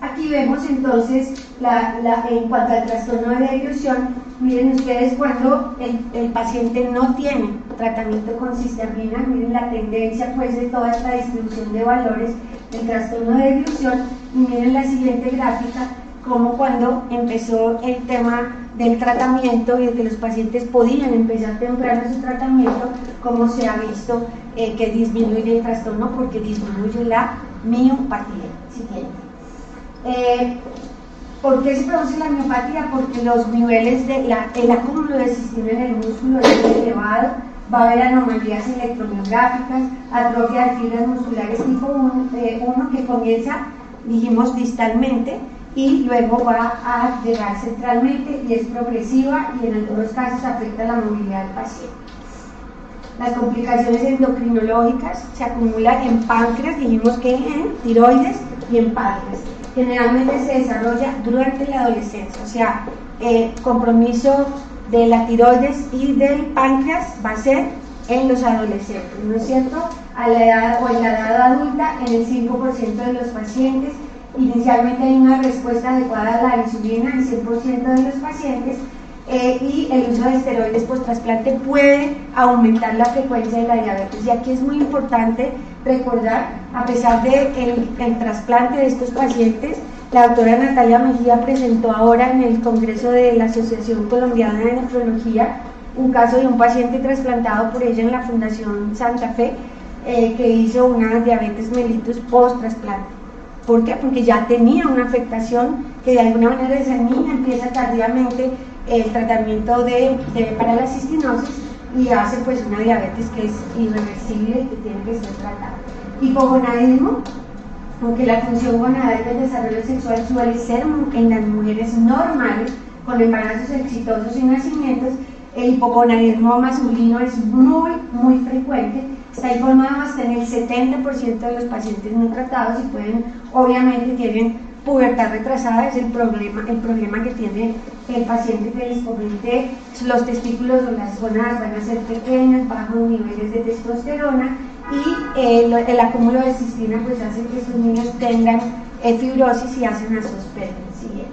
Aquí vemos entonces, en cuanto al trastorno de deglución, miren ustedes cuando el, paciente no tiene tratamiento con cistermina, miren la tendencia pues de toda esta distribución de valores del trastorno de deglución y miren la siguiente gráfica, como cuando empezó el tema del tratamiento y de que los pacientes podían empezar temprano su tratamiento, como se ha visto eh, que disminuye el trastorno porque disminuye la miopatía. Siguiente. Eh, ¿Por qué se produce la miopatía? Porque los niveles de la, el acúmulo de cistina en el músculo es elevado, va a haber anomalías electromiográficas, atrofia de fibras musculares tipo 1 eh, que comienza, dijimos, distalmente, y luego va a llegar centralmente y es progresiva y en algunos casos afecta la movilidad del paciente. Las complicaciones endocrinológicas se acumulan en páncreas, dijimos que en tiroides y en páncreas. Generalmente se desarrolla durante la adolescencia, o sea, el compromiso de la tiroides y del páncreas va a ser en los adolescentes, ¿no es cierto? A la edad o en la edad adulta, en el 5% de los pacientes Inicialmente hay una respuesta adecuada a la insulina en 100% de los pacientes eh, y el uso de esteroides post-trasplante puede aumentar la frecuencia de la diabetes. Y aquí es muy importante recordar, a pesar del de el trasplante de estos pacientes, la doctora Natalia Mejía presentó ahora en el Congreso de la Asociación Colombiana de Nefrología un caso de un paciente trasplantado por ella en la Fundación Santa Fe eh, que hizo una diabetes mellitus post-trasplante. ¿Por qué? Porque ya tenía una afectación que de alguna manera esa niña empieza tardíamente el tratamiento de, para la cistinosis y hace pues una diabetes que es irreversible y que tiene que ser tratada. Hipogonadismo, aunque la función gonadal del desarrollo sexual suele ser en las mujeres normales, con embarazos exitosos y nacimientos, el hipogonadismo masculino es muy, muy frecuente Está informado hasta en el 70% de los pacientes no tratados y pueden, obviamente, tienen pubertad retrasada, es el problema, el problema que tiene el paciente que les comenté, los testículos o las zonas van a ser pequeños, bajos niveles de testosterona y eh, el acúmulo de cistina pues hace que estos niños tengan eh, fibrosis y hacen siguiente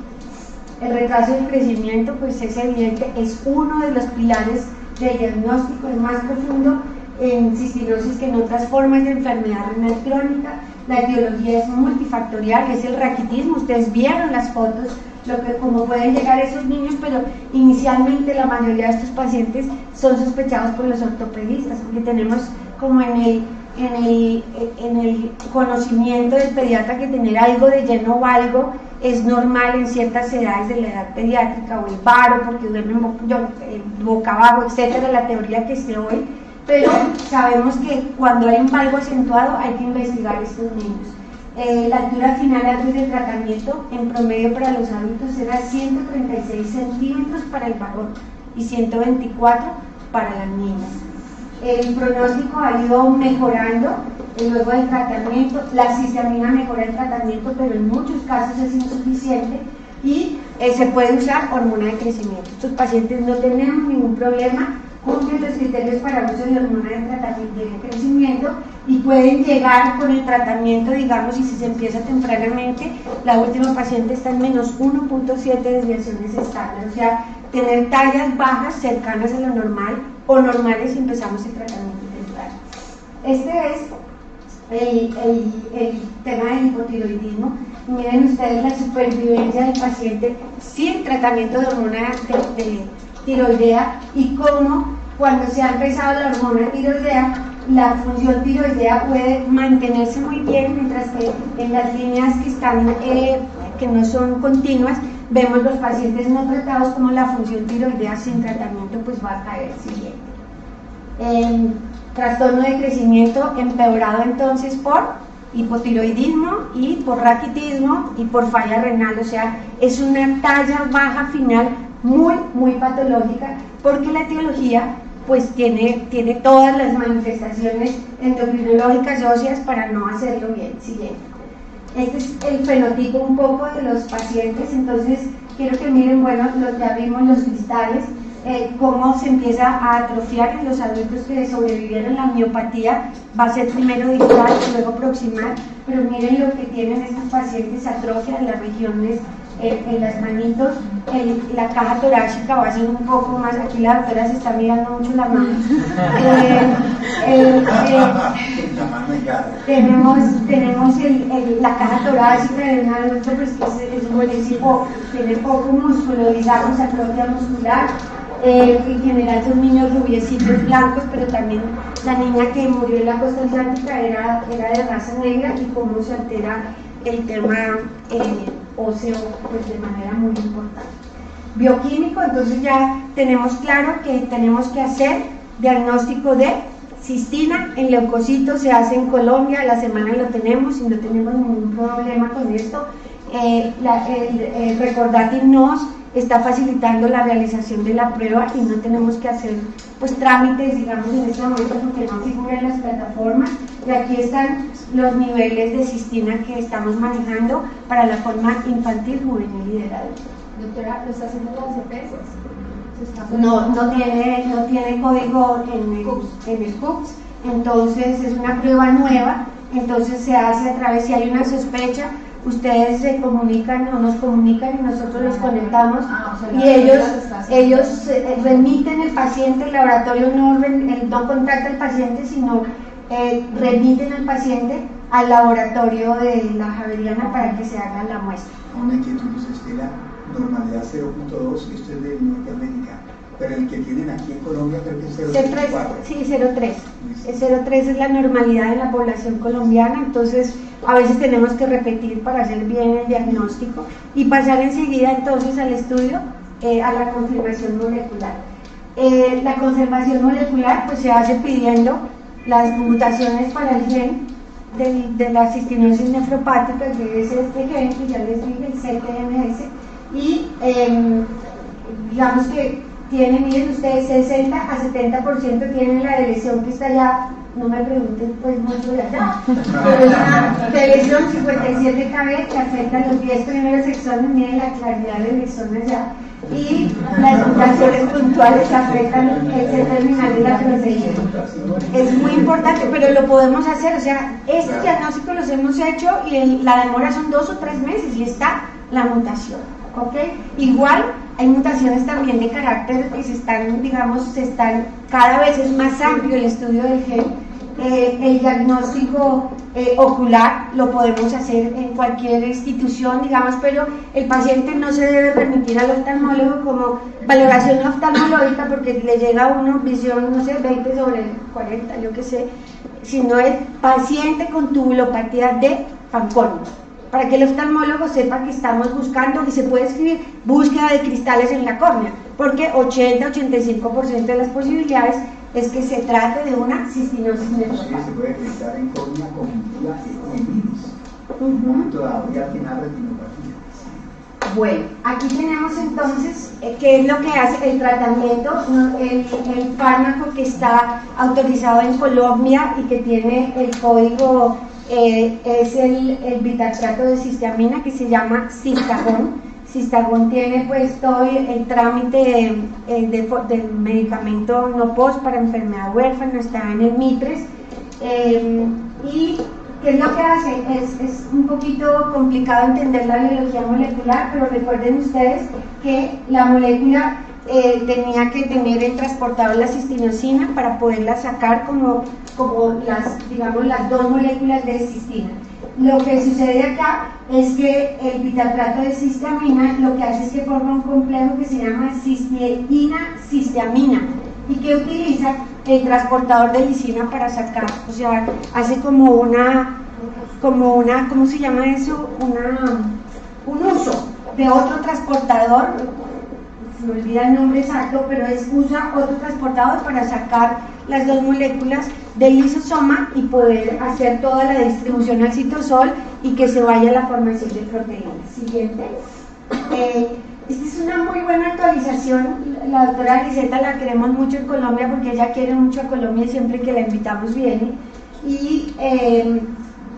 El retraso del crecimiento pues es evidente, es uno de los pilares del diagnóstico, es más profundo en cistinosis que en otras formas de enfermedad renal crónica. La etiología es multifactorial, es el raquitismo. Ustedes vieron las fotos lo que, como pueden llegar esos niños, pero inicialmente la mayoría de estos pacientes son sospechados por los ortopedistas, porque tenemos como en el, en el, en el conocimiento del pediatra que tener algo de lleno o algo es normal en ciertas edades de la edad pediátrica o el paro porque duerme boca abajo, etcétera, la teoría que esté hoy, pero sabemos que cuando hay un acentuado hay que investigar estos niños. Eh, la altura final antes del tratamiento en promedio para los adultos era 136 centímetros para el varón y 124 para las niñas. El pronóstico ha ido mejorando luego del tratamiento, la cistiamina mejora el tratamiento, pero en muchos casos es insuficiente y eh, se puede usar hormona de crecimiento. Estos pacientes no tenemos ningún problema, cumplen los criterios para uso de hormona de, tratamiento, de crecimiento y pueden llegar con el tratamiento, digamos, y si se empieza tempranamente, la última paciente está en menos 1.7 desviaciones estándar, o sea, tener tallas bajas cercanas a lo normal o normales si empezamos el tratamiento temprano. Este es el, tema del hipotiroidismo. Miren ustedes la supervivencia del paciente sin tratamiento de hormona de, tiroidea y cómo cuando se ha empezado la hormona tiroidea, la función tiroidea puede mantenerse muy bien, mientras que en las líneas que están eh, que no son continuas, vemos los pacientes no tratados como la función tiroidea sin tratamiento pues va a caer siguiente. Trastorno de crecimiento empeorado entonces por hipotiroidismo y por raquitismo y por falla renal, o sea, es una talla baja final muy, muy patológica porque la etiología pues tiene, tiene todas las manifestaciones endocrinológicas óseas para no hacerlo bien. Siguiente. Este es el fenotipo un poco de los pacientes, entonces quiero que miren, bueno, lo, ya vimos los cristales, eh, cómo se empieza a atrofiar en los adultos que sobrevivieron la miopatía, va a ser primero distal luego proximal, pero miren lo que tienen estos pacientes, atrofia en las regiones, eh, en las manitos, la caja torácica va a ser un poco más, aquí la doctora se está mirando mucho la mano. Eh, tenemos tenemos la caja torácica de un adulto pues, es, es, tiene poco músculo, digamos, atrofia muscular, eh, en general son niños rubiecitos blancos, pero también la niña que murió en la costa atlántica era, era de raza negra y cómo se altera el tema eh, óseo pues, de manera muy importante. Bioquímico, entonces ya tenemos claro que tenemos que hacer diagnóstico de cistina en leucocitos, se hace en Colombia, la semana lo tenemos y no tenemos ningún problema con esto. Eh, la, recordatimos está facilitando la realización de la prueba y no tenemos que hacer pues trámites, digamos, en este momento porque no figura en las plataformas. Y aquí están los niveles de cistina que estamos manejando para la forma infantil, juvenil y de adulto. Doctora, ¿lo está haciendo la CPS? No, no tiene, no tiene código en el, en el CUPS, entonces es una prueba nueva, entonces se hace a través, si hay una sospecha, ustedes se comunican o nos comunican y nosotros los conectamos ah, y ellos ellos eh, remiten el paciente, el laboratorio no, no contacta al paciente, sino eh, remiten al paciente al laboratorio de la Javeriana para que se haga la muestra. Una inquietud, Estela, normalidad 0.2, esto es de Norteamérica pero el que tienen aquí en Colombia creo que es 0,3. Sí, 0,3. El 0,3 es la normalidad de la población colombiana, entonces a veces tenemos que repetir para hacer bien el diagnóstico y pasar enseguida entonces al estudio, eh, a la confirmación molecular. Eh, la confirmación molecular pues se hace pidiendo las mutaciones para el gen de, la cistinosis nefropática, que es este gen que ya les dije, el CTMS, y em, digamos que tienen, miren ustedes, 60 a 70% tienen la lesión que está ya, no me pregunten pues mucho de allá, pero es una lesión 57 KB que afecta los 10 primeros exones, miren la claridad del exón allá, y las mutaciones puntuales afectan el terminal de la proteína. Es muy importante, pero lo podemos hacer, o sea, este diagnóstico los hemos hecho y la demora son dos o tres meses y está la mutación, ¿ok? Igual hay mutaciones también de carácter que se están, digamos, se están, cada vez es más amplio el estudio del gen, eh, el diagnóstico eh, ocular, lo podemos hacer en cualquier institución, digamos, pero el paciente no se debe remitir al oftalmólogo como valoración oftalmológica porque le llega a uno visión, no sé, 20 sobre 40, yo qué sé, sino es paciente con tubulopatía de Fanconi para que el oftalmólogo sepa que estamos buscando y se puede escribir búsqueda de cristales en la córnea, porque 80-85% de las posibilidades es que se trate de una cistinosis neurológica. Sí, se puede detectar en córnea cognitiva en uh -huh. todavía tiene retinopatía. Bueno, aquí tenemos entonces eh, qué es lo que hace el tratamiento, el, el, fármaco que está autorizado en Colombia y que tiene el código, eh, es el, el de sistamina que se llama Cistagón Sistagón tiene pues todo el, trámite eh, del medicamento no post para enfermedad huérfana, está en el MITRES. Eh, y ¿qué es lo que hace? Es, es, un poquito complicado entender la biología molecular, pero recuerden ustedes que la molécula eh, tenía que tener el transportador la cistinosina para poderla sacar como, como las, digamos, las dos moléculas de cistina. Lo que sucede acá es que el bitartrato de cistamina lo que hace es que forma un complejo que se llama cisteína-cistamina y que utiliza el transportador de lisina para sacar, o sea, hace como una, como una, ¿cómo se llama eso? Un uso de otro transportador, se me olvida el nombre exacto, pero es usa otro transportador para sacar las dos moléculas del lisosoma y poder hacer toda la distribución al citosol y que se vaya la formación de proteínas. Siguiente. Eh, esta es una muy buena actualización. La doctora Liseta la queremos mucho en Colombia porque ella quiere mucho a Colombia siempre que la invitamos viene. Y eh,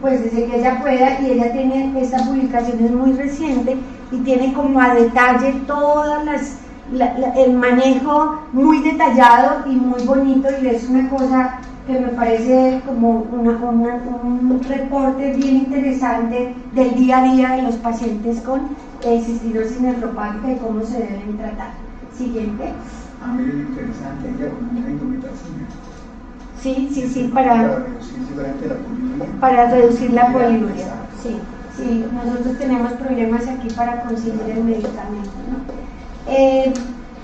pues desde que ella pueda, y ella tiene, esta publicación es muy reciente y tiene como a detalle todas las el manejo muy detallado y muy bonito y es una cosa que me parece como un reporte bien interesante del día a día de los pacientes con eh, cistidosis nefropática y cómo se deben tratar. Siguiente. A mí es interesante ella con una endometracina. Sí, sí, sí, para, para reducir la poliuria. Sí, sí, nosotros tenemos problemas aquí para conseguir el medicamento. Eh,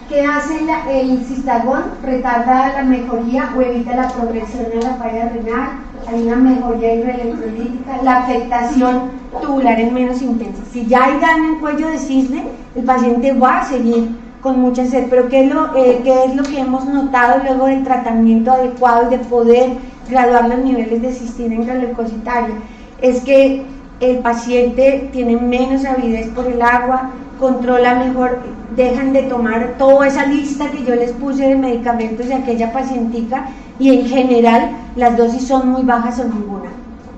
¿Qué hace el cistagón? Retarda la mejoría o evita la progresión de la falla renal, hay una mejoría hidroelectrolítica, la afectación tubular es menos intensa. Si ya hay daño en cuello de cisne, el paciente va a seguir con mucha sed, pero ¿qué es lo, eh, qué es lo que hemos notado luego del tratamiento adecuado y de poder graduar los niveles de cistina intraleucocitaria? Es que el paciente tiene menos avidez por el agua, controla mejor, dejan de tomar toda esa lista que yo les puse de medicamentos de aquella pacientica y en general las dosis son muy bajas o ninguna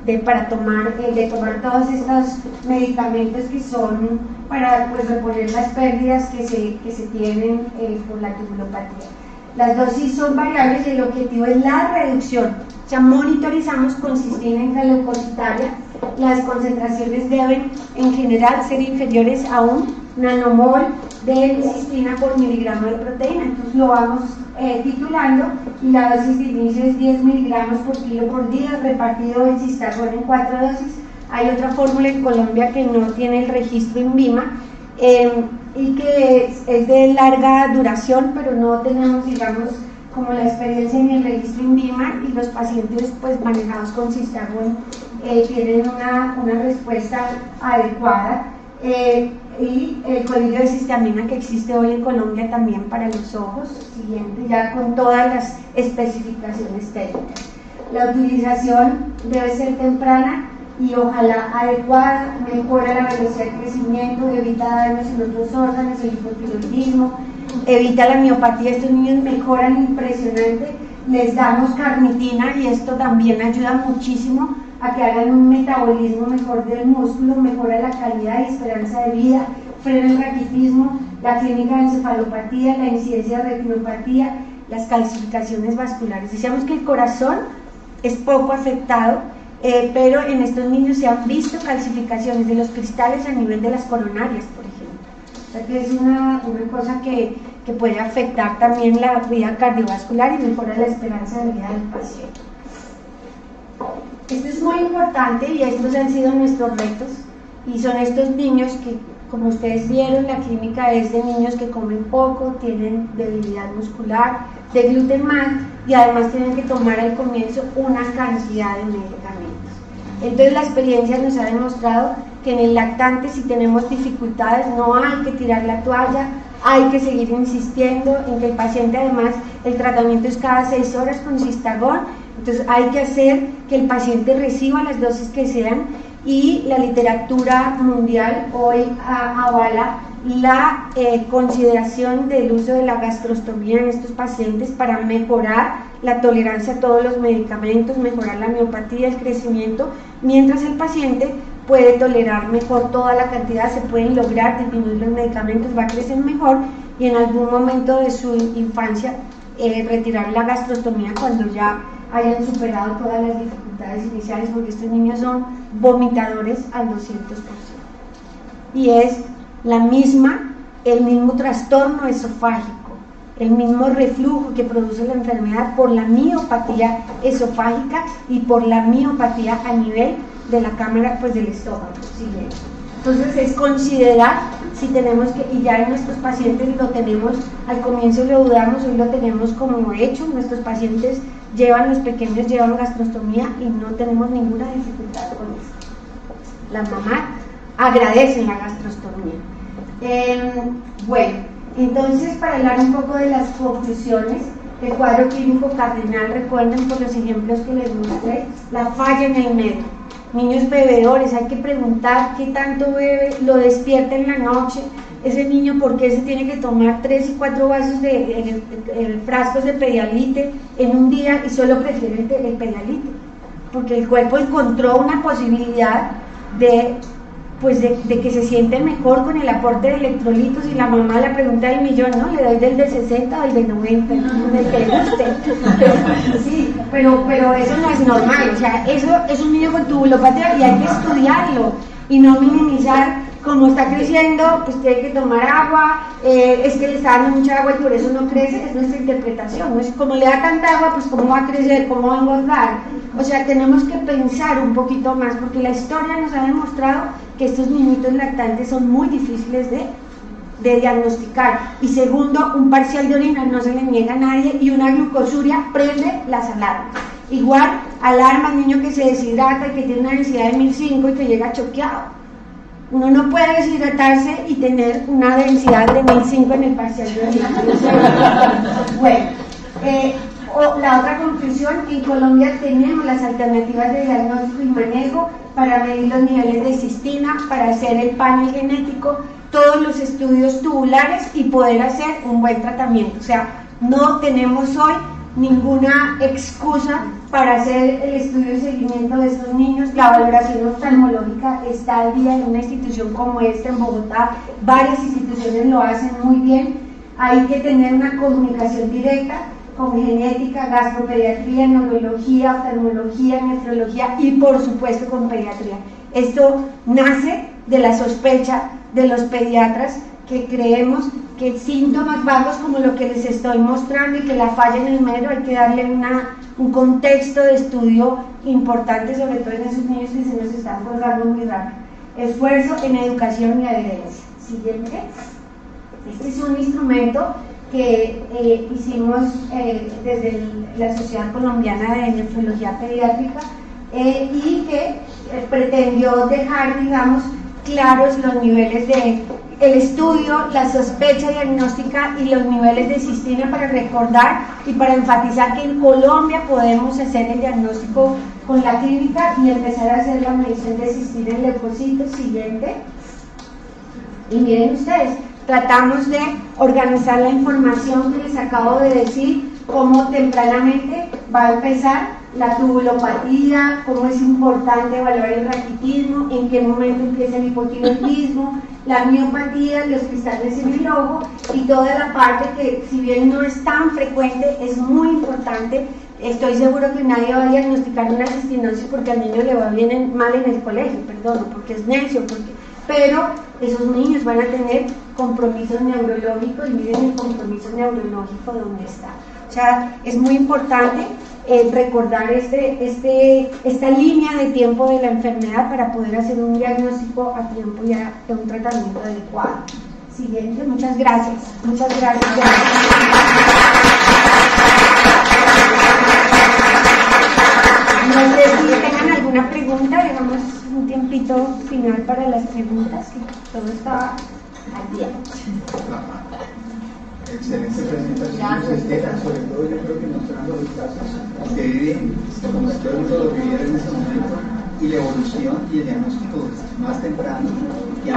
de, para tomar, eh, de tomar todos estos medicamentos que son para pues, reponer las pérdidas que se, que se tienen eh, por la tubulopatía. Las dosis son variables y el objetivo es la reducción. O sea, monitorizamos con cistina intraleucocitaria. Las concentraciones deben en general ser inferiores a un nanomol de cistina por miligramo de proteína. Entonces lo vamos eh, titulando y la dosis de inicio es 10 miligramos por kilo por día, repartido en cistagón en cuatro dosis. Hay otra fórmula en Colombia que no tiene el registro en VIMA eh, y que es, de larga duración, pero no tenemos, digamos, como la experiencia en el registro en VIMA y los pacientes pues manejados con cistagón eh, tienen una, una respuesta adecuada. Eh, y el colirio de sistamina que existe hoy en Colombia también para los ojos, siguiente, ya con todas las especificaciones técnicas. La utilización debe ser temprana y ojalá adecuada, mejora la velocidad de crecimiento, evita daños en otros órganos, el hipotiroidismo, evita la miopatía, estos niños mejoran impresionante, les damos carnitina y esto también ayuda muchísimo a que hagan un metabolismo mejor del músculo, mejora la calidad y esperanza de vida, frena el raquitismo, la clínica de encefalopatía, la incidencia de retinopatía, las calcificaciones vasculares. Decíamos que el corazón es poco afectado, eh, pero en estos niños se han visto calcificaciones de los cristales a nivel de las coronarias, por ejemplo. O sea es una, una cosa que, que puede afectar también la vida cardiovascular y mejora la esperanza de vida del paciente. Esto es muy importante y estos han sido nuestros retos y son estos niños que, como ustedes vieron, la clínica es de niños que comen poco, tienen debilidad muscular, de gluten más y además tienen que tomar al comienzo una cantidad de medicamentos. Entonces la experiencia nos ha demostrado que en el lactante si tenemos dificultades no hay que tirar la toalla, hay que seguir insistiendo en que el paciente además el tratamiento es cada seis horas con cistagón, entonces hay que hacer que el paciente reciba las dosis que sean y la literatura mundial hoy avala la eh, consideración del uso de la gastrostomía en estos pacientes para mejorar la tolerancia a todos los medicamentos, mejorar la miopatía, el crecimiento, mientras el paciente puede tolerar mejor toda la cantidad, se pueden lograr disminuir los medicamentos, va a crecer mejor y en algún momento de su infancia eh, retirar la gastrostomía cuando ya hayan superado todas las dificultades iniciales, porque estos niños son vomitadores al 200%. Y es la misma, el mismo trastorno esofágico, el mismo reflujo que produce la enfermedad por la miopatía esofágica y por la miopatía a nivel de la cámara pues del estómago. Entonces es considerar si tenemos que, y ya en nuestros pacientes lo tenemos, al comienzo lo dudamos, hoy lo tenemos como hecho, nuestros pacientes llevan, los pequeños llevan gastrostomía y no tenemos ninguna dificultad con eso. Las mamás agradecen la gastrostomía. Em, bueno, entonces para hablar un poco de las conclusiones, el cuadro clínico cardinal, recuerden por los ejemplos que les mostré, la falla en el medio niños bebedores, hay que preguntar qué tanto bebe, lo despierta en la noche, ese niño por qué se tiene que tomar tres y cuatro vasos de frascos de pedialite en un día y solo prefiere el, el pedialite, porque el cuerpo encontró una posibilidad de pues de, que se siente mejor con el aporte de electrolitos y la mamá la pregunta del millón, ¿no? Le doy del de 60 o el de 90, del que le guste. sí, pero, pero eso no es normal, o sea, eso es un niño con tubulopatía y hay que estudiarlo y no minimizar como está creciendo, pues tiene que tomar agua, eh, es que le está dando mucha agua y por eso no crece, es nuestra interpretación. ¿no? Es como le da tanta agua, pues cómo va a crecer, cómo va a engordar. O sea, tenemos que pensar un poquito más, porque la historia nos ha demostrado que estos niñitos lactantes son muy difíciles de, de diagnosticar. Y segundo, un parcial de orina no se le niega a nadie y una glucosuria prende las alarmas. Igual, alarma al niño que se deshidrata y que tiene una densidad de 1005 y que llega choqueado uno no puede deshidratarse y tener una densidad de 1005 en el parcial de Bueno, eh, la otra conclusión, en Colombia tenemos las alternativas de diagnóstico y manejo para medir los niveles de cistina, para hacer el panel genético, todos los estudios tubulares y poder hacer un buen tratamiento. O sea, no tenemos hoy ninguna excusa para hacer el estudio y seguimiento de estos niños. La valoración oftalmológica está al día en una institución como esta en Bogotá. Varias instituciones lo hacen muy bien. Hay que tener una comunicación directa con genética, gastropediatría, neurología, oftalmología, nefrología y por supuesto con pediatría. Esto nace de la sospecha de los pediatras que creemos que síntomas vagos como lo que les estoy mostrando y que la falla en el medio hay que darle una, un contexto de estudio importante, sobre todo en esos niños que se nos están colgando muy rápido. Esfuerzo en educación y adherencia. Siguiente. Este es un instrumento que eh, hicimos eh, desde la Sociedad Colombiana de Nefrología Pediátrica eh, y que pretendió dejar, digamos, claros los niveles de el estudio, la sospecha diagnóstica y los niveles de cistina para recordar y para enfatizar que en Colombia podemos hacer el diagnóstico con la clínica y empezar a hacer la medición de cistina en leucocitos siguiente. Y miren ustedes, tratamos de organizar la información que les acabo de decir, cómo tempranamente va a empezar la tubulopatía, cómo es importante evaluar el raquitismo, en qué momento empieza el hipotiroidismo, la miopatía, los cristales en el ojo y toda la parte que si bien no es tan frecuente, es muy importante. Estoy seguro que nadie va a diagnosticar una cistinosis porque al niño le va bien mal en el colegio, perdón, porque es necio, porque, pero esos niños van a tener compromisos neurológicos y miren el compromiso neurológico donde está. O sea, es muy importante eh, recordar este, este, esta línea de tiempo de la enfermedad para poder hacer un diagnóstico a tiempo y a, un tratamiento adecuado. Siguiente, muchas gracias. Muchas gracias. No sé si tengan alguna pregunta, dejamos un tiempito final para las preguntas, que todo está al día. Excelente presentación, Estela, sobre todo yo creo que mostrando los casos que viven, como si todo lo que viviera en ese momento, y la evolución y el diagnóstico más temprano, y